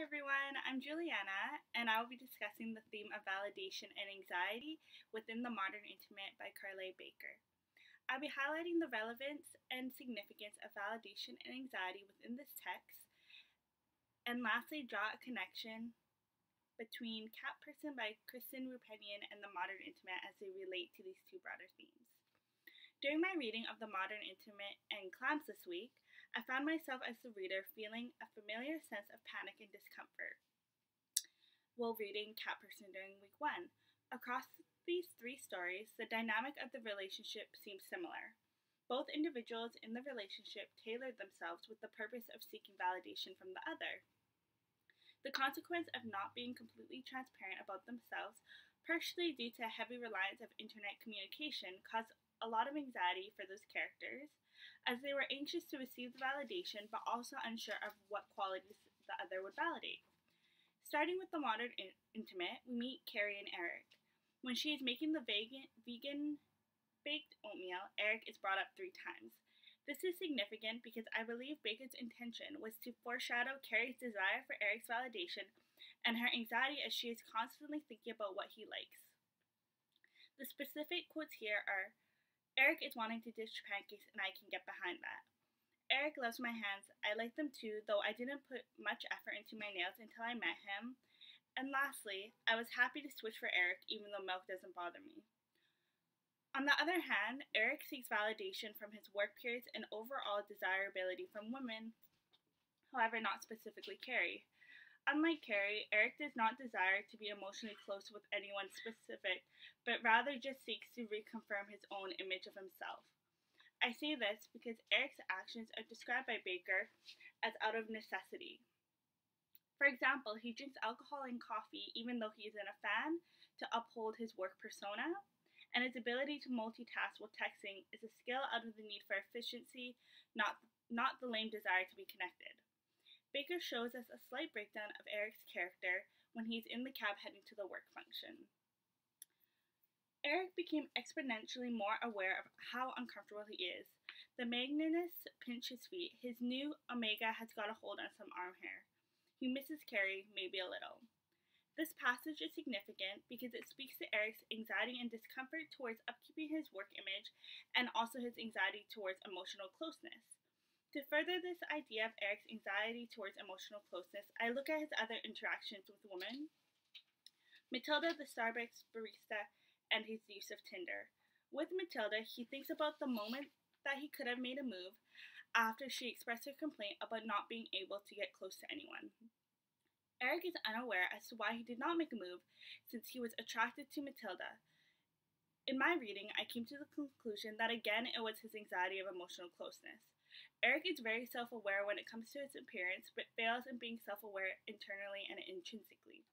Hi everyone, I'm Juliana, and I will be discussing the theme of validation and anxiety within the modern intimate by Carleigh Baker. I'll be highlighting the relevance and significance of validation and anxiety within this text, and lastly, draw a connection between Cat Person by Kristen Roupenian and the modern intimate as they relate to these two broader themes. During my reading of the modern intimate and clams this week, I found myself as the reader feeling a familiar sense of panic and discomfort while reading Cat Person during week one. Across these three stories, the dynamic of the relationship seems similar. Both individuals in the relationship tailored themselves with the purpose of seeking validation from the other. The consequence of not being completely transparent about themselves, partially due to heavy reliance of internet communication, caused a lot of anxiety for those characters as they were anxious to receive the validation but also unsure of what qualities the other would validate. Starting with the modern in- intimate, we meet Carrie and Eric. When she is making the vegan, vegan baked oatmeal, Eric is brought up three times. This is significant because I believe Baker's intention was to foreshadow Carrie's desire for Eric's validation and her anxiety as she is constantly thinking about what he likes. The specific quotes here are Eric is wanting to dish pancakes, and I can get behind that. Eric loves my hands. I like them too, though I didn't put much effort into my nails until I met him. And lastly, I was happy to switch for Eric, even though milk doesn't bother me. On the other hand, Eric seeks validation from his work peers and overall desirability from women, however, not specifically Carrie. Unlike Carrie, Eric does not desire to be emotionally close with anyone specific, but rather just seeks to reconfirm his own image of himself. I say this because Eric's actions are described by Baker as out of necessity. For example, he drinks alcohol and coffee even though he isn't a fan to uphold his work persona, and his ability to multitask while texting is a skill out of the need for efficiency, not, not the lame desire to be connected. Baker shows us a slight breakdown of Eric's character when he's in the cab heading to the work function. Eric became exponentially more aware of how uncomfortable he is. The Magnannis pinch his feet. His new Omega has got a hold on some arm hair. He misses Carrie, maybe a little. This passage is significant because it speaks to Eric's anxiety and discomfort towards upkeeping his work image and also his anxiety towards emotional closeness. To further this idea of Eric's anxiety towards emotional closeness, I look at his other interactions with women Matilda, the Starbucks barista, and his use of Tinder. With Matilda, he thinks about the moment that he could have made a move after she expressed her complaint about not being able to get close to anyone. Eric is unaware as to why he did not make a move since he was attracted to Matilda. In my reading, I came to the conclusion that again it was his anxiety of emotional closeness. Eric is very self aware when it comes to his appearance, but fails in being self aware internally and intrinsically.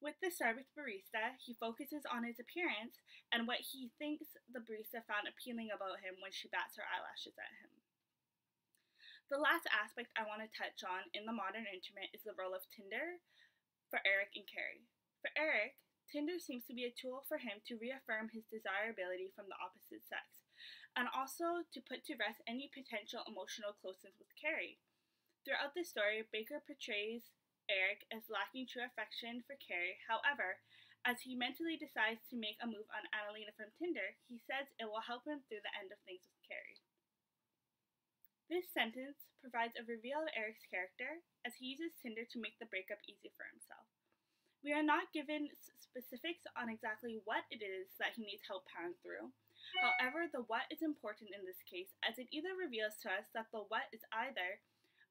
With the Starbucks barista, he focuses on his appearance and what he thinks the barista found appealing about him when she bats her eyelashes at him. The last aspect I want to touch on in the modern intimate is the role of Tinder for Eric and Carrie. For Eric, Tinder seems to be a tool for him to reaffirm his desirability from the opposite sex and also to put to rest any potential emotional closeness with Carrie. Throughout the story, Baker portrays Eric as lacking true affection for Carrie. However, as he mentally decides to make a move on Annalena from Tinder, he says it will help him through the end of things with Carrie. This sentence provides a reveal of Eric's character as he uses Tinder to make the breakup easy for himself. We are not given specifics on exactly what it is that he needs help powering through, However, the what is important in this case as it either reveals to us that the what is either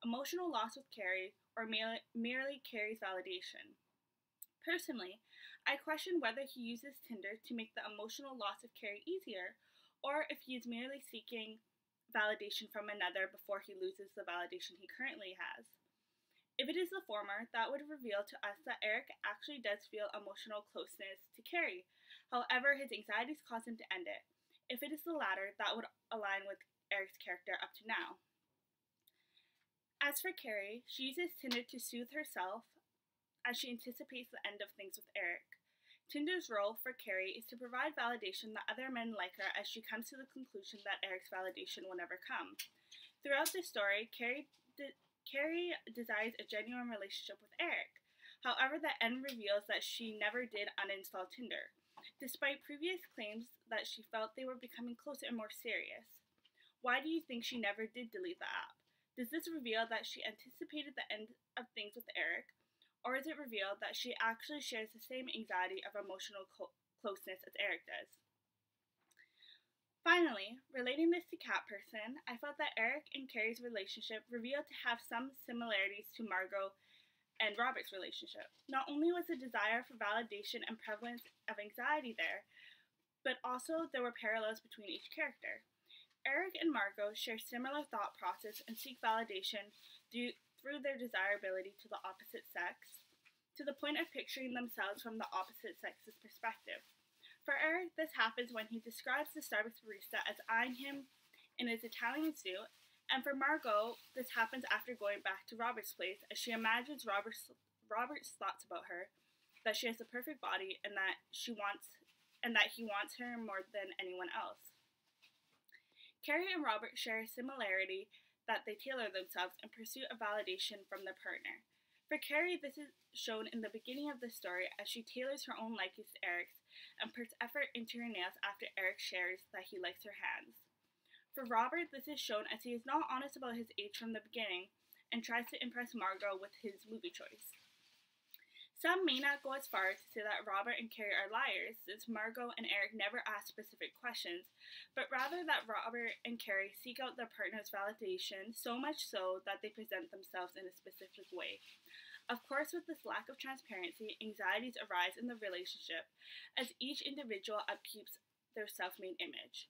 emotional loss with Carrie or merely Carrie's validation. Personally, I question whether he uses Tinder to make the emotional loss of Carrie easier or if he is merely seeking validation from another before he loses the validation he currently has. If it is the former, that would reveal to us that Eric actually does feel emotional closeness to Carrie. However, his anxieties cause him to end it. If it is the latter, that would align with Eric's character up to now. As for Carrie, she uses Tinder to soothe herself as she anticipates the end of things with Eric. Tinder's role for Carrie is to provide validation that other men like her as she comes to the conclusion that Eric's validation will never come. Throughout the story, Carrie, de- Carrie desires a genuine relationship with Eric. However, the end reveals that she never did uninstall Tinder, despite previous claims that she felt they were becoming closer and more serious. Why do you think she never did delete the app? Does this reveal that she anticipated the end of things with Eric, or is it revealed that she actually shares the same anxiety of emotional clo- closeness as Eric does? Finally, relating this to Cat Person, I felt that Eric and Carrie's relationship revealed to have some similarities to Margot and Robert's relationship. Not only was the desire for validation and prevalence of anxiety there, but also there were parallels between each character. Eric and Margot share similar thought process and seek validation due, through their desirability to the opposite sex, to the point of picturing themselves from the opposite sex's perspective. For Eric, this happens when he describes the Starbucks barista as eyeing him in his Italian suit, and for Margot, this happens after going back to Robert's place as she imagines Robert's, Robert's thoughts about her, that she has the perfect body and that she wants and that he wants her more than anyone else. Carrie and Robert share a similarity that they tailor themselves in pursuit of validation from their partner. For Carrie, this is shown in the beginning of the story as she tailors her own likeness to Eric's and puts effort into her nails after Eric shares that he likes her hands. For Robert, this is shown as he is not honest about his age from the beginning and tries to impress Margot with his movie choice. Some may not go as far to say that Robert and Carrie are liars, since Margot and Eric never ask specific questions, but rather that Robert and Carrie seek out their partner's validation so much so that they present themselves in a specific way. Of course, with this lack of transparency, anxieties arise in the relationship as each individual upkeeps their self made image.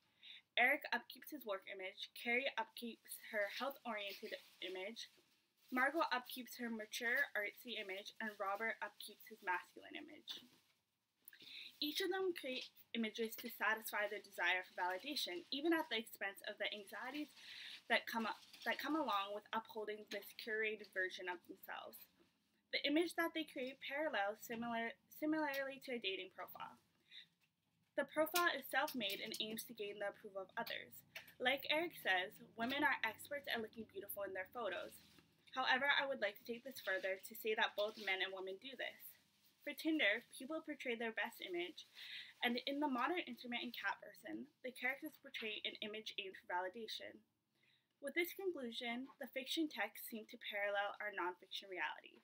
Eric upkeeps his work image, Carrie upkeeps her health oriented image, Margot upkeeps her mature, artsy image, and Robert upkeeps his masculine image. Each of them create images to satisfy their desire for validation, even at the expense of the anxieties that come up, that come along with upholding this curated version of themselves. The image that they create parallels similar, similarly to a dating profile. The profile is self made and aims to gain the approval of others. Like Eric says, women are experts at looking beautiful in their photos. However, I would like to take this further to say that both men and women do this. For Tinder, people portray their best image, and in the modern intimate and cat person, the characters portray an image aimed for validation. With this conclusion, the fiction texts seem to parallel our nonfiction reality.